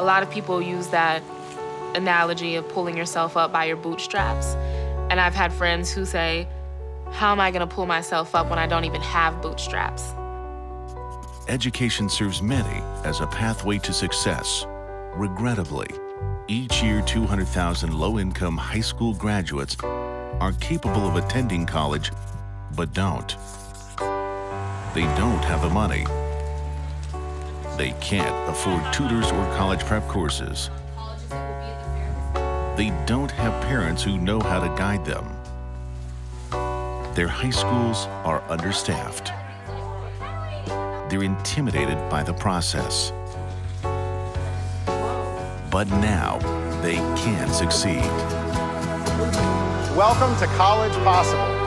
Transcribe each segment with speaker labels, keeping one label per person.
Speaker 1: A lot of people use that analogy of pulling yourself up by your bootstraps. And I've had friends who say, how am I gonna pull myself up when I don't even have bootstraps?
Speaker 2: Education serves many as a pathway to success. Regrettably, each year 200,000 low-income high school graduates are capable of attending college, but don't. They don't have the money. They can't afford tutors or college prep courses. They don't have parents who know how to guide them. Their high schools are understaffed. They're intimidated by the process. But now they can succeed.
Speaker 3: Welcome to College Possible.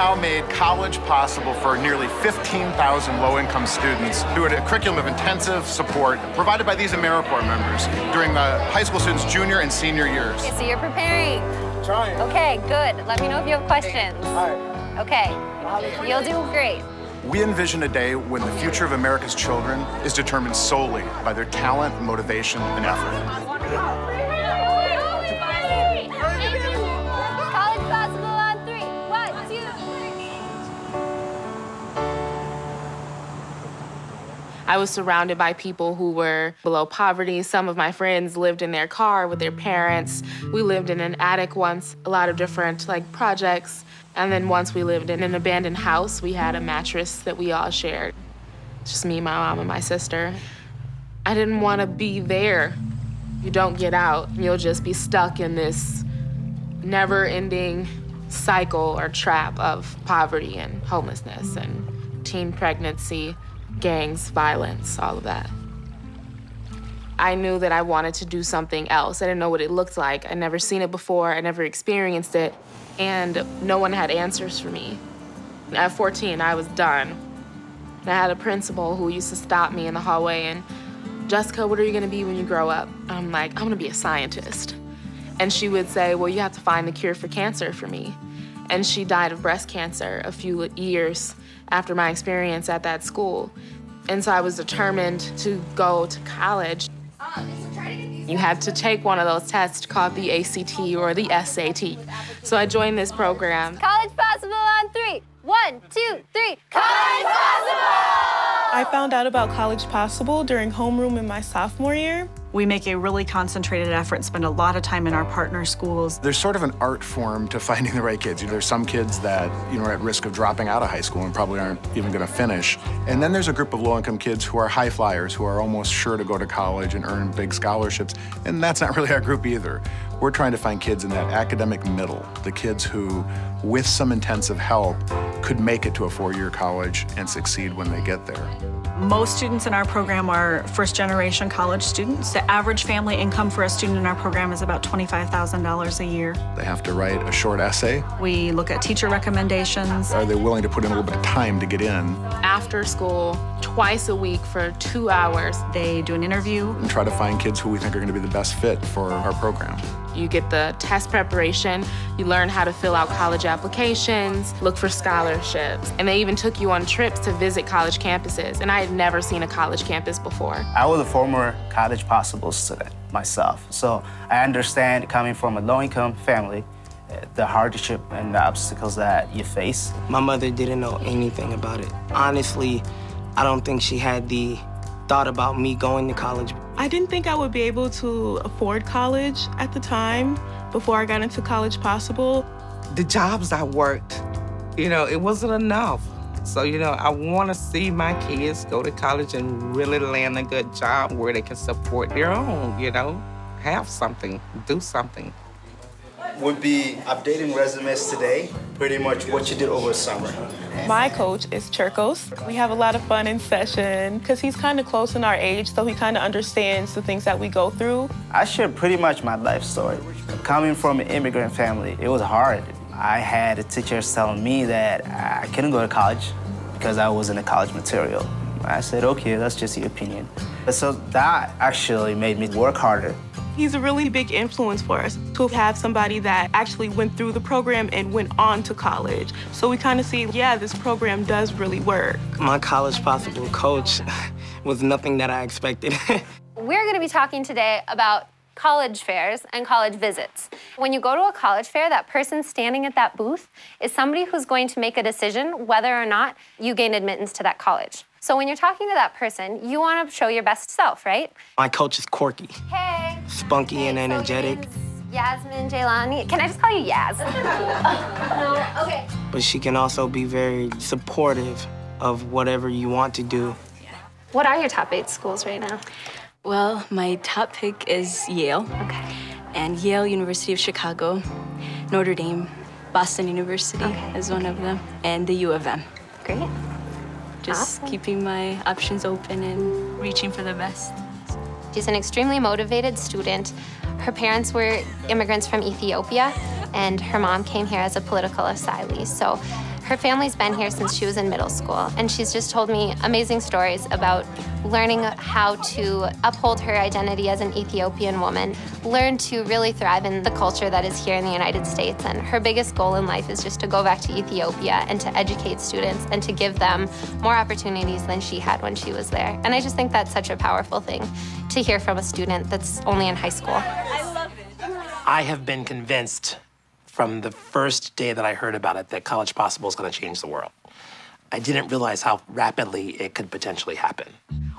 Speaker 3: Now made college possible for nearly 15,000 low-income students through a curriculum of intensive support provided by these AmeriCorps members during the high school students' junior and senior years.
Speaker 4: Okay, so you're preparing.
Speaker 3: Trying.
Speaker 4: Okay, good. Let me know if you have questions.
Speaker 3: All right.
Speaker 4: Okay, you'll do great.
Speaker 3: We envision a day when the future of America's children is determined solely by their talent, motivation, and effort.
Speaker 1: I was surrounded by people who were below poverty. Some of my friends lived in their car with their parents. We lived in an attic once, a lot of different like projects. And then once we lived in an abandoned house, we had a mattress that we all shared. Just me, my mom, and my sister. I didn't want to be there. You don't get out. You'll just be stuck in this never ending cycle or trap of poverty and homelessness and teen pregnancy, gangs, violence, all of that. I knew that I wanted to do something else. I didn't know what it looked like. I'd never seen it before, I never experienced it, and no one had answers for me. At 14, I was done. I had a principal who used to stop me in the hallway and, Jessica, what are you gonna be when you grow up? I'm like, I'm gonna be a scientist. And she would say, Well, you have to find the cure for cancer for me. And she died of breast cancer a few years after my experience at that school. And so I was determined to go to college. You had to take one of those tests called the ACT or the SAT. So I joined this program.
Speaker 4: College Possible on three. One, two, three. College Possible!
Speaker 5: I found out about College Possible during homeroom in my sophomore year.
Speaker 6: We make a really concentrated effort and spend a lot of time in our partner schools.
Speaker 3: There's sort of an art form to finding the right kids. You know, there's some kids that you know are at risk of dropping out of high school and probably aren't even going to finish. And then there's a group of low-income kids who are high flyers, who are almost sure to go to college and earn big scholarships. And that's not really our group either. We're trying to find kids in that academic middle, the kids who, with some intensive help, could make it to a four-year college and succeed when they get there.
Speaker 6: Most students in our program are first generation college students. The average family income for a student in our program is about $25,000 a year.
Speaker 3: They have to write a short essay.
Speaker 6: We look at teacher recommendations.
Speaker 3: Are they willing to put in a little bit of time to get in
Speaker 1: After school, twice a week for two hours,
Speaker 6: They do an interview.
Speaker 3: and try to find kids who we think are going to be the best fit for our program?
Speaker 1: You get the test preparation, you learn how to fill out college applications, look for scholarships, and they even took you on trips to visit college campuses. And I had never seen a college campus before.
Speaker 7: I was a former college possible student myself, so I understand coming from a low-income family, uh, the hardship and the obstacles that you face.
Speaker 8: My mother didn't know anything about it. Honestly, I don't think she had the thought about me going to college.
Speaker 5: I didn't think I would be able to afford college at the time before I got into College Possible.
Speaker 9: The jobs I worked, you know, it wasn't enough. So, you know, I want to see my kids go to college and really land a good job where they can support their own, you know, have something, do something.
Speaker 7: Would be updating resumes today, pretty much what you did over summer.
Speaker 5: My coach is Chirkos. We have a lot of fun in session because he's kind of close in our age, so he kind of understands the things that we go through.
Speaker 7: I shared pretty much my life story. Coming from an immigrant family, it was hard. I had teachers telling me that I couldn't go to college because I wasn't a college material. I said, okay, that's just your opinion. So that actually made me work harder.
Speaker 5: He's a really big influence for us to have somebody that actually went through the program and went on to college. So we kind of see, yeah, this program does really work.
Speaker 8: My college possible coach was nothing that I expected.
Speaker 4: We're going to be talking today about college fairs and college visits. When you go to a college fair, that person standing at that booth is somebody who's going to make a decision whether or not you gain admittance to that college. So when you're talking to that person, you want to show your best self, right?
Speaker 8: My coach is quirky.
Speaker 4: Hey.
Speaker 8: Spunky hey, and energetic. So
Speaker 4: Yasmin Jailani. Can I just call you Yas? no, okay.
Speaker 8: But she can also be very supportive of whatever you want to do.
Speaker 4: What are your top eight schools right now?
Speaker 10: Well, my top pick is Yale.
Speaker 4: Okay.
Speaker 10: And Yale, University of Chicago, Notre Dame, Boston University okay. is one of them, and the U of M.
Speaker 4: Great.
Speaker 10: Just awesome. keeping my options open and reaching for the best.
Speaker 4: She's an extremely motivated student. Her parents were immigrants from Ethiopia, and her mom came here as a political asylee. So her family's been here since she was in middle school, and she's just told me amazing stories about learning how to uphold her identity as an Ethiopian woman, learn to really thrive in the culture that is here in the United States. And her biggest goal in life is just to go back to Ethiopia and to educate students and to give them more opportunities than she had when she was there. And I just think that's such a powerful thing to hear from a student that's only in high school. I
Speaker 11: love it. I have been convinced from the first day that I heard about it that College Possible is going to change the world. I didn't realize how rapidly it could potentially happen.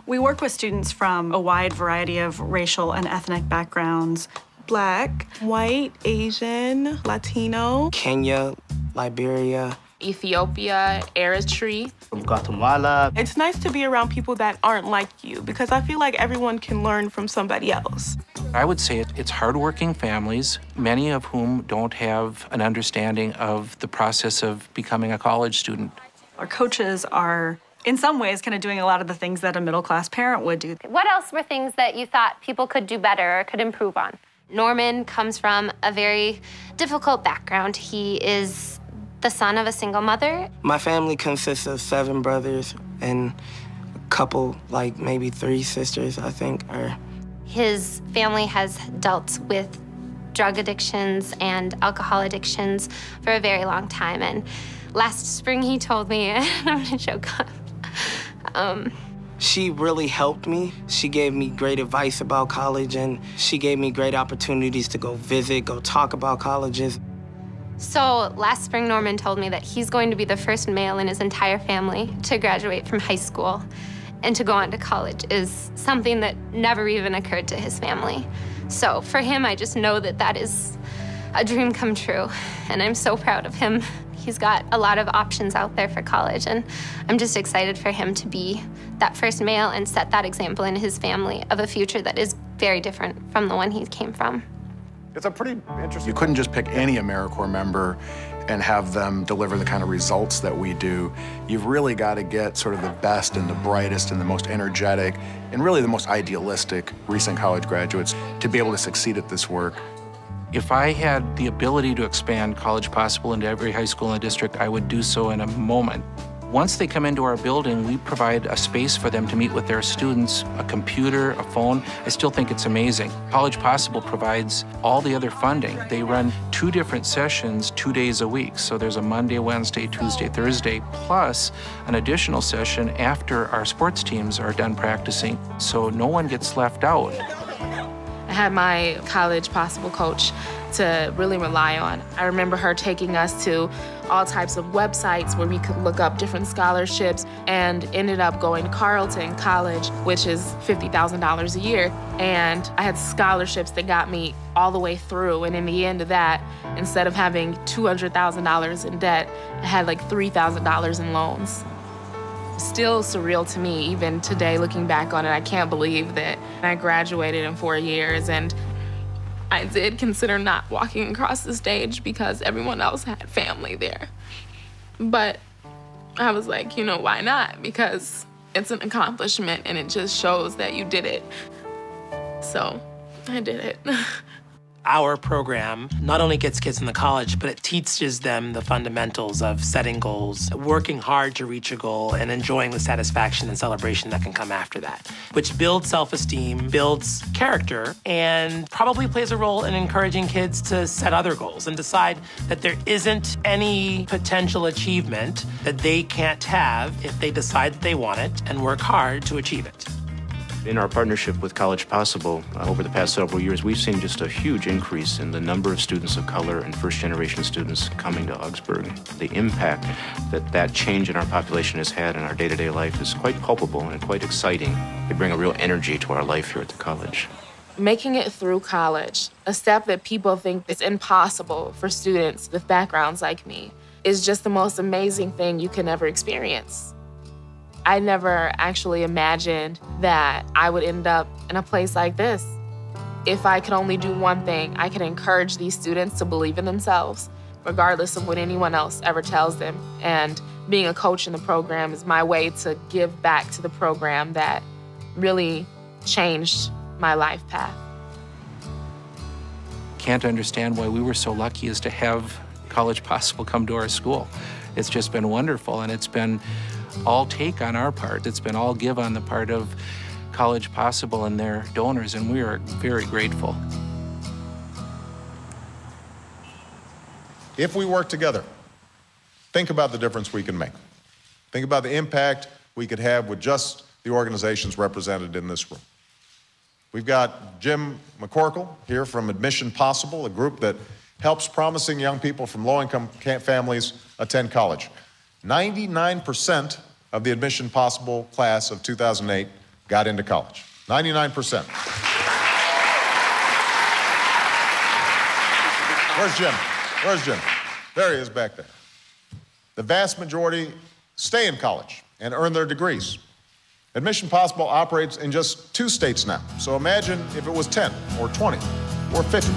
Speaker 6: We work with students from a wide variety of racial and ethnic backgrounds.
Speaker 5: Black, white, Asian, Latino.
Speaker 8: Kenya, Liberia,
Speaker 1: Ethiopia, Eritrea.
Speaker 7: From Guatemala.
Speaker 5: It's nice to be around people that aren't like you because I feel like everyone can learn from somebody else.
Speaker 12: I would say it's hardworking families, many of whom don't have an understanding of the process of becoming a college student.
Speaker 6: Our coaches are in some ways kind of doing a lot of the things that a middle class parent would do.
Speaker 4: What else were things that you thought people could do better or could improve on? Norman comes from a very difficult background. He is the son of a single mother.
Speaker 8: My family consists of seven brothers and a couple, like maybe three sisters, I think. Or
Speaker 4: his family has dealt with drug addictions and alcohol addictions for a very long time. And last spring, he told me, and I'm gonna choke up. Um,
Speaker 8: she really helped me. She gave me great advice about college, and she gave me great opportunities to go visit, go talk about colleges.
Speaker 4: So last spring, Norman told me that he's going to be the first male in his entire family to graduate from high school and to go on to college is something that never even occurred to his family. So for him, I just know that that is a dream come true. And I'm so proud of him. He's got a lot of options out there for college, and I'm just excited for him to be that first male and set that example in his family of a future that is very different from the one he came from.
Speaker 3: It's a pretty interesting. You couldn't just pick any AmeriCorps member and have them deliver the kind of results that we do. You've really got to get sort of the best and the brightest and the most energetic and really the most idealistic recent college graduates to be able to succeed at this work.
Speaker 12: If I had the ability to expand College Possible into every high school in the district, I would do so in a moment. Once they come into our building, we provide a space for them to meet with their students, a computer, a phone. I still think it's amazing. College Possible provides all the other funding. They run two different sessions two days a week. So there's a Monday, Wednesday, Tuesday, Thursday, plus an additional session after our sports teams are done practicing. So no one gets left out.
Speaker 1: I had my college possible coach to really rely on. I remember her taking us to all types of websites where we could look up different scholarships and ended up going to Carleton College, which is $50,000 a year. And I had scholarships that got me all the way through. And in the end of that, instead of having $200,000 in debt, I had like $3,000 in loans still surreal to me even today looking back on it i can't believe that i graduated in four years and I did consider not walking across the stage because everyone else had family there. But I was like, you know, why not? Because it's an accomplishment and it just shows that you did it. So I did it.
Speaker 11: Our program not only gets kids in the college, but it teaches them the fundamentals of setting goals, working hard to reach a goal, and enjoying the satisfaction and celebration that can come after that, which builds self esteem, builds character, and probably plays a role in encouraging kids to set other goals and decide that there isn't any potential achievement that they can't have if they decide that they want it and work hard to achieve it.
Speaker 13: In our partnership with College Possible, uh, over the past several years, we've seen just a huge increase in the number of students of color and first generation students coming to Augsburg. The impact that that change in our population has had in our day to day life is quite palpable and quite exciting. They bring a real energy to our life here at the college.
Speaker 1: Making it through college, a step that people think is impossible for students with backgrounds like me, is just the most amazing thing you can ever experience. I never actually imagined that I would end up in a place like this. If I could only do one thing, I could encourage these students to believe in themselves, regardless of what anyone else ever tells them. And being a coach in the program is my way to give back to the program that really changed my life path.
Speaker 12: Can't understand why we were so lucky as to have College Possible come to our school. It's just been wonderful, and it's been all take on our part. It's been all give on the part of College Possible and their donors, and we are very grateful.
Speaker 14: If we work together, think about the difference we can make. Think about the impact we could have with just the organizations represented in this room. We've got Jim McCorkell here from Admission Possible, a group that helps promising young people from low income families attend college. 99% of the Admission Possible class of 2008 got into college. 99%. Where's Jim? Where's Jim? There he is back there. The vast majority stay in college and earn their degrees. Admission Possible operates in just two states now. So imagine if it was 10 or 20 or 50.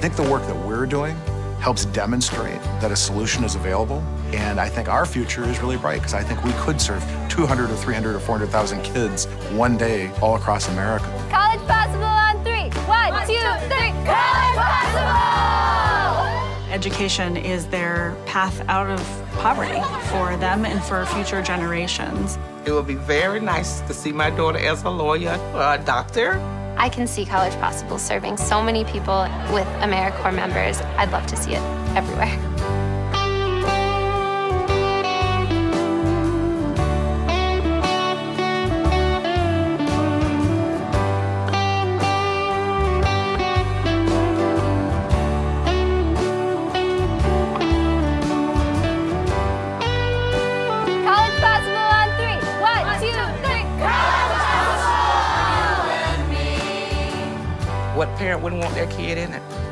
Speaker 3: Think the work that we're doing helps demonstrate that a solution is available. And I think our future is really bright because I think we could serve 200 or 300 or 400,000 kids one day all across America.
Speaker 4: College Possible on three. One, One two, two, three. College Possible!
Speaker 6: Education is their path out of poverty for them and for future generations.
Speaker 9: It would be very nice to see my daughter as a lawyer or a doctor.
Speaker 4: I can see College Possible serving so many people with AmeriCorps members. I'd love to see it everywhere.
Speaker 9: What parent wouldn't want their kid in it?